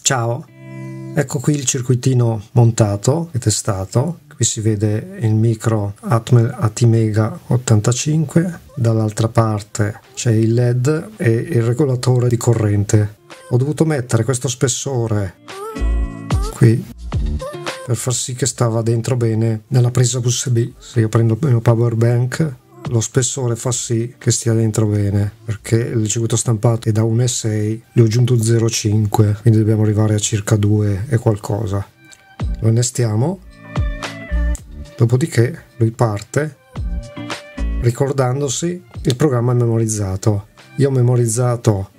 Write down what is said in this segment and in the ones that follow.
Ciao, ecco qui il circuitino montato e testato. Qui si vede il micro Atmel ATmega 85, dall'altra parte c'è il LED e il regolatore di corrente. Ho dovuto mettere questo spessore qui per far sì che stava dentro bene nella presa USB. Se io prendo il mio power bank lo spessore fa sì che stia dentro bene perché il circuito stampato è da 1,6 gli ho aggiunto 0,5 quindi dobbiamo arrivare a circa 2 e qualcosa. Lo innestiamo. Dopodiché lui parte ricordandosi il programma memorizzato. Io ho memorizzato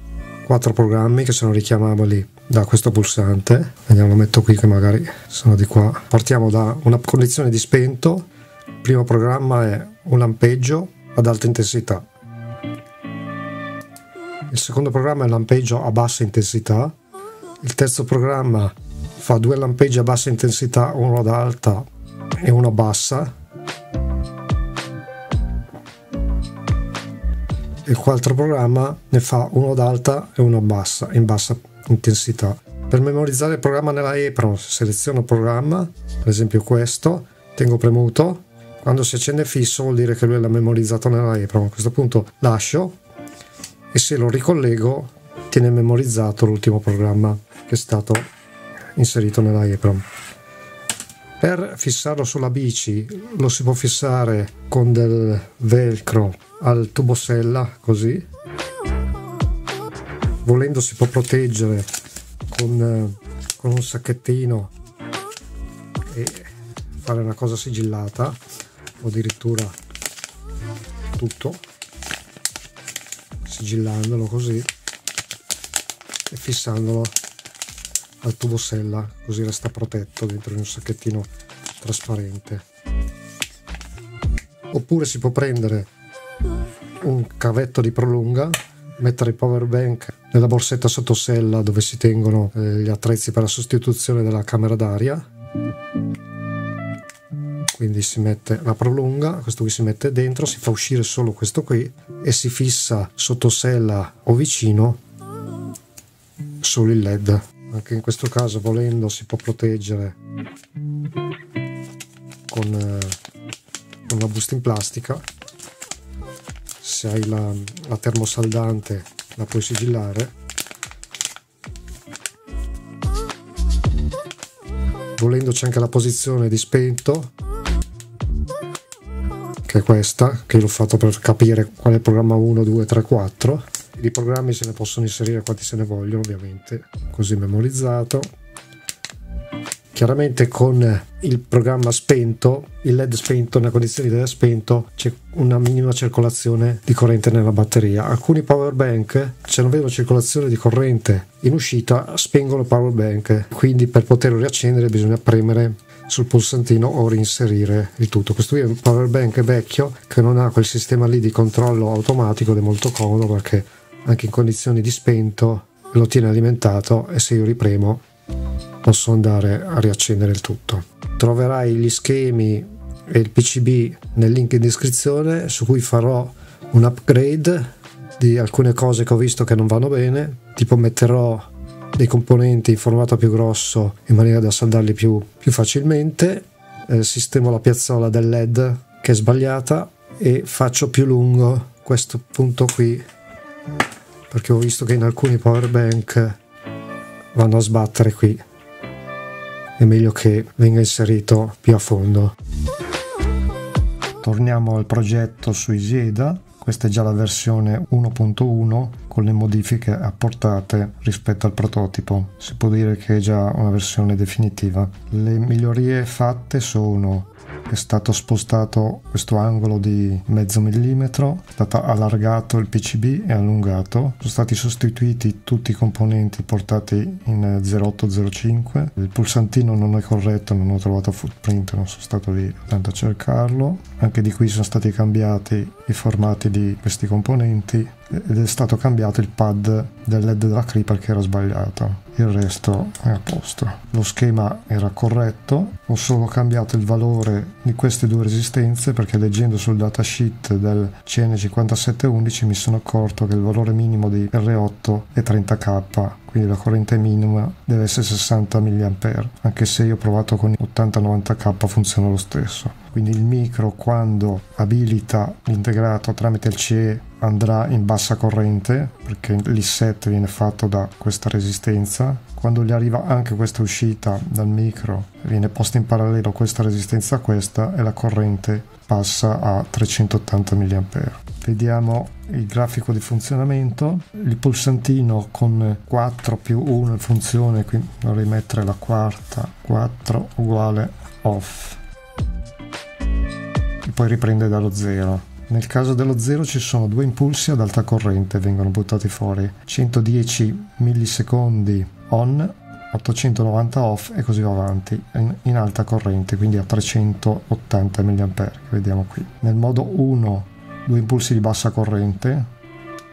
quattro programmi che sono richiamabili da questo pulsante. Vediamo lo metto qui che magari sono di qua. Partiamo da una condizione di spento. Il primo programma è un lampeggio ad alta intensità. Il secondo programma è lampeggio a bassa intensità. Il terzo programma fa due lampeggi a bassa intensità, uno ad alta e uno a bassa. Il quarto programma ne fa uno ad alta e uno a bassa, in bassa intensità. Per memorizzare il programma nella EPROM seleziono programma, per esempio questo, tengo premuto quando si accende fisso vuol dire che lui l'ha memorizzato nella EPROM. A questo punto lascio e se lo ricollego tiene memorizzato l'ultimo programma che è stato inserito nella EPROM. Per fissarlo sulla bici lo si può fissare con del velcro al tubo sella così. Volendo si può proteggere con, con un sacchettino e fare una cosa sigillata o addirittura tutto sigillandolo così e fissandolo al tubo sella così resta protetto dentro in un sacchettino trasparente. Oppure si può prendere un cavetto di prolunga mettere il power bank nella borsetta sotto sella dove si tengono eh, gli attrezzi per la sostituzione della camera d'aria quindi si mette la prolunga, questo qui si mette dentro, si fa uscire solo questo qui e si fissa sotto sella o vicino solo il led. Anche in questo caso volendo si può proteggere con, eh, una busta in plastica. Se hai la, la termosaldante la puoi sigillare. Volendo c'è anche la posizione di spento che è questa, che l'ho fatto per capire qual è il programma 1, 2, 3, 4. I programmi se ne possono inserire quanti se ne vogliono, ovviamente, così memorizzato. Chiaramente con il programma spento, il LED spento, nelle condizioni di LED spento, c'è una minima circolazione di corrente nella batteria. Alcuni power bank, se non vedono circolazione di corrente in uscita, spengono il power bank. Quindi per poterlo riaccendere bisogna premere sul pulsantino o reinserire il tutto. Questo qui è un power bank vecchio che non ha quel sistema lì di controllo automatico ed è molto comodo perché anche in condizioni di spento lo tiene alimentato e se io ripremo posso andare a riaccendere il tutto. Troverai gli schemi e il PCB nel link in descrizione su cui farò un upgrade di alcune cose che ho visto che non vanno bene, tipo metterò dei componenti in formato più grosso in maniera da saldarli più, più facilmente, eh, sistemo la piazzola del LED che è sbagliata e faccio più lungo questo punto qui perché ho visto che in alcuni power bank vanno a sbattere qui. È meglio che venga inserito più a fondo. Torniamo al progetto su Isieda questa è già la versione 1.1 con le modifiche apportate rispetto al prototipo. Si può dire che è già una versione definitiva. Le migliorie fatte sono è stato spostato questo angolo di mezzo millimetro, è stato allargato il PCB e allungato, sono stati sostituiti tutti i componenti portati in 0805, il pulsantino non è corretto, non ho trovato footprint, non sono stato lì tanto a cercarlo, anche di qui sono stati cambiati i formati di questi componenti, ed è stato cambiato il pad del led della creeper che era sbagliato. Il resto è a posto. Lo schema era corretto. Ho solo cambiato il valore di queste due resistenze perché leggendo sul datasheet del CN5711 mi sono accorto che il valore minimo di R8 è 30k quindi la corrente minima deve essere 60 mA anche se io ho provato con 80-90k funziona lo stesso. Quindi il micro quando abilita l'integrato tramite il CE andrà in bassa corrente perché l'I7 viene fatto da questa resistenza. Quando gli arriva anche questa uscita dal micro viene posta in parallelo questa resistenza a questa e la corrente passa a 380 mA vediamo il grafico di funzionamento. Il pulsantino con 4 più 1 in funzione qui dovrei mettere la quarta 4 uguale off. E poi riprende dallo zero. Nel caso dello zero ci sono due impulsi ad alta corrente, vengono buttati fuori 110 millisecondi on, 890 off e così va avanti in, in alta corrente, quindi a 380 mA, che vediamo qui. Nel modo 1 due impulsi di bassa corrente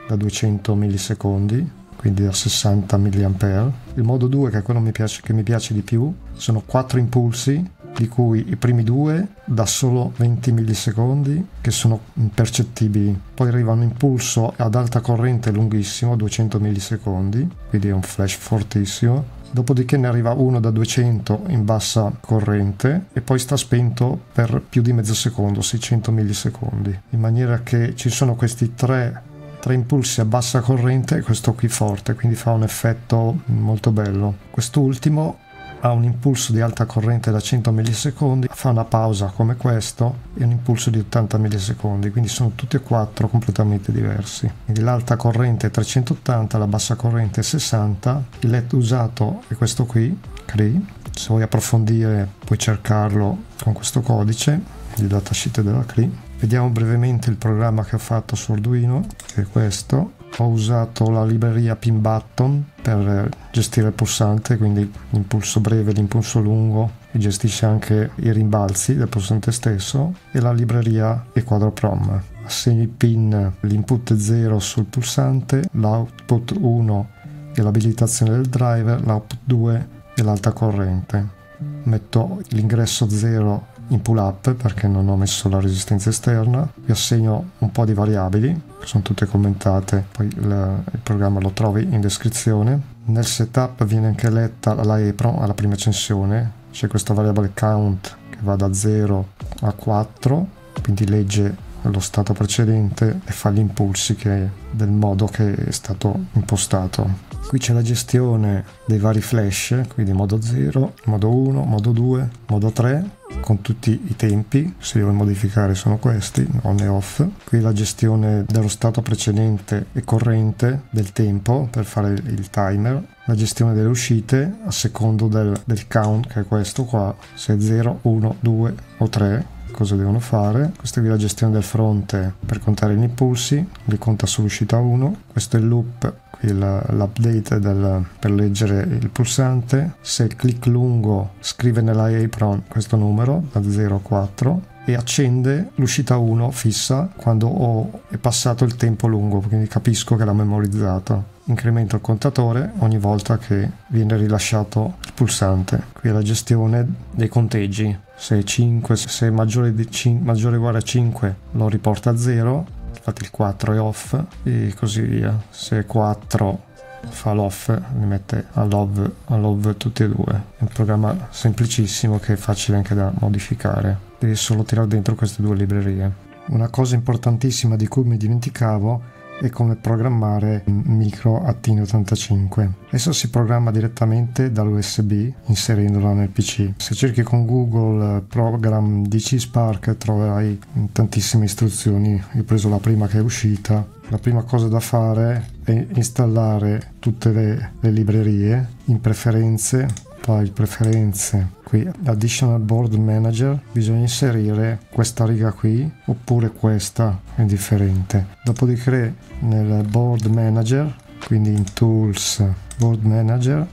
da 200 millisecondi, quindi da 60 mA. Il modo 2, che è quello che mi piace, che mi piace di più, sono 4 impulsi di cui i primi due da solo 20 millisecondi che sono impercettibili. Poi arriva un impulso ad alta corrente lunghissimo 200 millisecondi quindi è un flash fortissimo. Dopodiché ne arriva uno da 200 in bassa corrente e poi sta spento per più di mezzo secondo 600 millisecondi. In maniera che ci sono questi tre tre impulsi a bassa corrente e questo qui forte quindi fa un effetto molto bello. Quest'ultimo ha un impulso di alta corrente da 100 millisecondi, fa una pausa come questo e un impulso di 80 millisecondi, quindi sono tutti e quattro completamente diversi. Quindi l'alta corrente è 380, la bassa corrente è 60, il LED usato è questo qui, CRI, se vuoi approfondire puoi cercarlo con questo codice di datasheet della CRI. Vediamo brevemente il programma che ho fatto su Arduino, che è questo ho usato la libreria pin button per gestire il pulsante quindi l'impulso breve e l'impulso lungo e gestisce anche i rimbalzi del pulsante stesso e la libreria equadroprom assegno i pin l'input 0 sul pulsante l'output 1 e l'abilitazione del driver l'output 2 e l'alta corrente. Metto l'ingresso 0 in pull up perché non ho messo la resistenza esterna. Vi assegno un po' di variabili sono tutte commentate poi il, il programma lo trovi in descrizione. Nel setup viene anche letta la EPROM alla prima accensione. C'è questa variabile count che va da 0 a 4 quindi legge lo stato precedente e fa gli impulsi che, del modo che è stato impostato Qui c'è la gestione dei vari flash, quindi modo 0, modo 1, modo 2, modo 3, con tutti i tempi, se io vuoi modificare sono questi, on e off. Qui la gestione dello stato precedente e corrente del tempo per fare il timer. La gestione delle uscite a secondo del, del count, che è questo qua, se è 0, 1, 2 o 3, cosa devono fare. Questa è qui la gestione del fronte per contare gli impulsi, li conta sull'uscita 1. Questo è il loop l'update del, per leggere il pulsante. Se clic lungo scrive nella apron questo numero da 0 a 4 e accende l'uscita 1 fissa quando è passato il tempo lungo, quindi capisco che l'ha memorizzato. Incremento il contatore ogni volta che viene rilasciato il pulsante. Qui è la gestione dei conteggi. Se è 5, se maggiore, di 5, maggiore o uguale a 5 lo riporta a 0, infatti il 4 è off e così via. Se è 4 fa l'off, li mette all'off, all'off tutti e due. È un programma semplicissimo che è facile anche da modificare. Devi solo tirare dentro queste due librerie. Una cosa importantissima di cui mi dimenticavo e come programmare micro ATIN85. Esso si programma direttamente dall'USB inserendola nel PC. Se cerchi con Google Program DC Spark troverai tantissime istruzioni. Io ho preso la prima che è uscita. La prima cosa da fare è installare tutte le, le librerie in preferenze poi preferenze qui additional board manager bisogna inserire questa riga qui oppure questa è indifferente dopodiché nel board manager quindi in tools board manager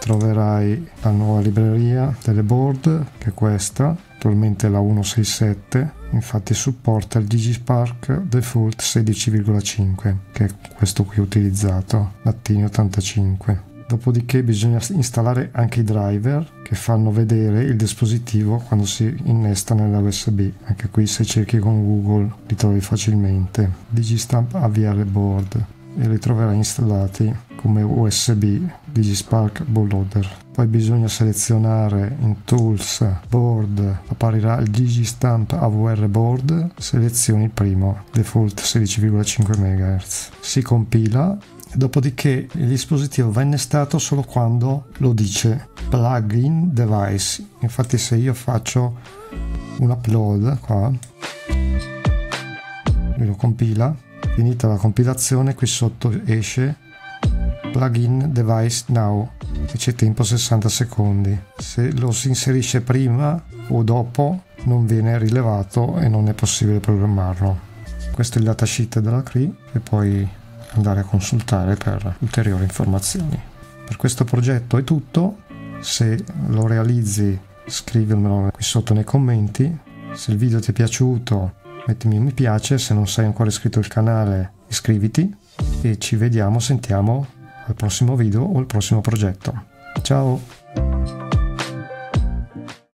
troverai la nuova libreria delle board che è questa attualmente la 167 infatti supporta il Digispark Default 16,5 che è questo qui utilizzato, Lattini 85. Dopodiché bisogna installare anche i driver che fanno vedere il dispositivo quando si innesta nella USB. Anche qui se cerchi con Google li trovi facilmente. Digistamp AVR Board e li troverai installati come USB Digispark Bootloader. Poi bisogna selezionare in Tools Board, apparirà il Digistamp AVR Board, selezioni il primo, default 16,5 MHz. Si compila dopodiché il dispositivo va innestato solo quando lo dice plugin device. Infatti se io faccio un upload qua lo compila. Finita la compilazione qui sotto esce plugin device now. E c'è tempo 60 secondi. Se lo si inserisce prima o dopo non viene rilevato e non è possibile programmarlo. Questo è il datasheet della CRI e poi andare a consultare per ulteriori informazioni. Per questo progetto è tutto, se lo realizzi scrivimelo qui sotto nei commenti, se il video ti è piaciuto mettimi un mi piace, se non sei ancora iscritto al canale iscriviti e ci vediamo, sentiamo al prossimo video o al prossimo progetto. Ciao!